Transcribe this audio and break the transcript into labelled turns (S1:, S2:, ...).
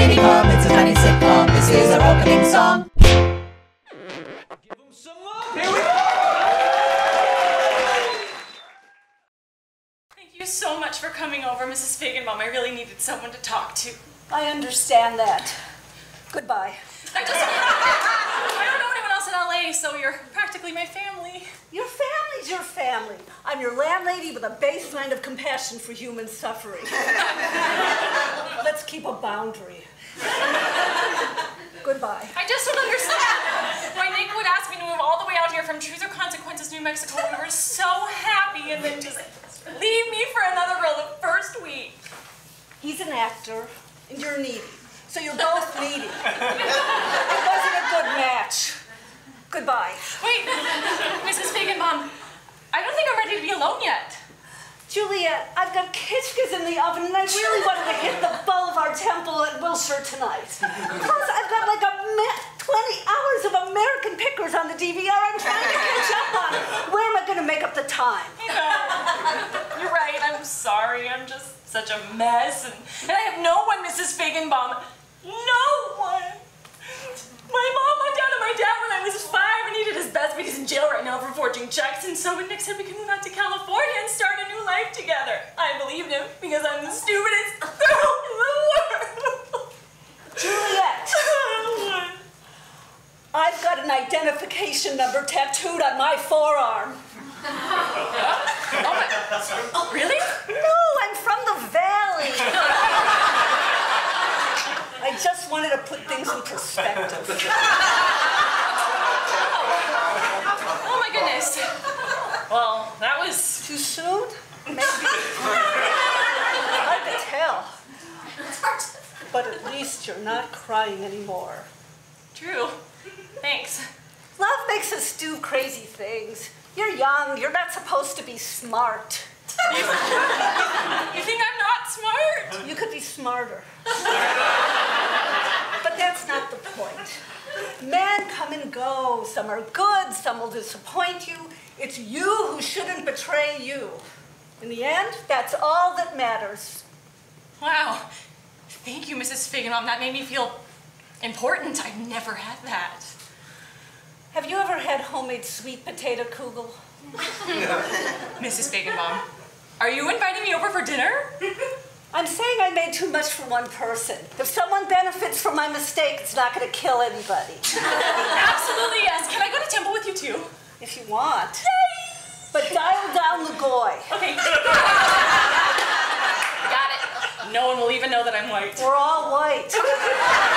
S1: MiniCom, it's a tiny sitcom. This is our opening song.
S2: Give them some love. Here we go.
S3: Thank you so much for coming over, Mrs. Feigenbaum. I really needed someone to talk to.
S4: I understand that. Goodbye.
S3: I just I don't know anyone else in LA, so you're practically my family.
S4: Your family's your family. I'm your landlady with a baseline of compassion for human suffering. Let's keep a boundary. Goodbye.
S3: I just don't understand why Nick would ask me to move all the way out here from Truth or Consequences, New Mexico. We were so happy, and then just leave me for another girl the first week.
S4: He's an actor, and you're needy. So you're both needy. It wasn't a good match. Goodbye.
S3: Wait, Mrs. Feigenbaum, I don't think I'm ready to be alone yet.
S4: Juliet, I've got kishkas in the oven, and I really wanted to hit the Boulevard Temple at Wilshire tonight. Plus, I've got like a me- 20 hours of American Pickers on the DVR I'm trying to catch up on. Where am I going to make up the time?
S3: You know, you're right. I'm sorry. I'm just such a mess, and, and I have no one, Mrs. Feigenbaum. No one. My mom went down to my dad when I was five, and he did his best, but he's in jail right now for forging checks. And so when Nick said we could move out to California and start a new life together, I believed him because I'm the stupidest girl in the world.
S4: Juliet, I've got an identification number tattooed on my forearm.
S3: Oh my, oh, really?
S4: No, I'm from the valley. I just wanted to put things in perspective.
S3: Oh my goodness. Well, that was
S4: Too soon? Maybe. Hard to tell. But at least you're not crying anymore.
S3: true. Thanks.
S4: Love makes us do crazy things. You're young, you're not supposed to be smart.
S3: You think I'm not smart?
S4: You could be smarter. but that's not the point. Men come and go. Some are good, some will disappoint you. It's you who shouldn't betray you. In the end, that's all that matters.
S3: Wow. Thank you, Mrs. Feigenbaum. That made me feel important. I've never had that.
S4: Have you ever had homemade sweet potato kugel?
S3: Mrs. Feigenbaum, are you inviting me over for dinner?
S4: I'm saying I made too much for one person. If someone benefits from my mistake, it's not going to kill anybody.
S3: Absolutely yes. Can I go to temple with you too?
S4: If you want. Yay! But dial down the goy.
S3: Okay. Got it. No one will even know that I'm white.
S4: We're all white.